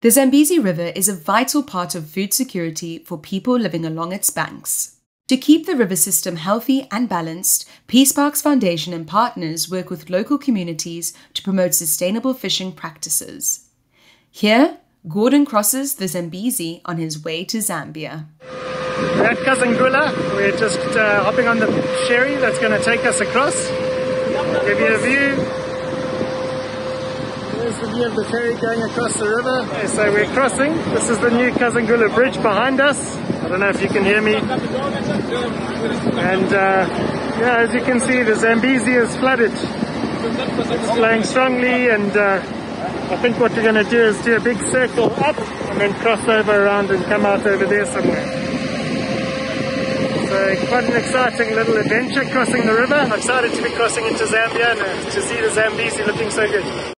The Zambezi River is a vital part of food security for people living along its banks. To keep the river system healthy and balanced, Peace Parks Foundation and partners work with local communities to promote sustainable fishing practices. Here, Gordon crosses the Zambezi on his way to Zambia. We're at Kazungula. We're just uh, hopping on the sherry that's going to take us across. Give you a view. There's the view of the ferry going across the river. Okay, so we're crossing. This is the new Kazungula Bridge behind us. I don't know if you can hear me. And uh, yeah, as you can see, the Zambezi is flooded. It's flowing strongly and uh, I think what we're going to do is do a big circle up and then cross over around and come out over there somewhere. So quite an exciting little adventure crossing the river. I'm excited to be crossing into Zambia and uh, to see the Zambezi looking so good.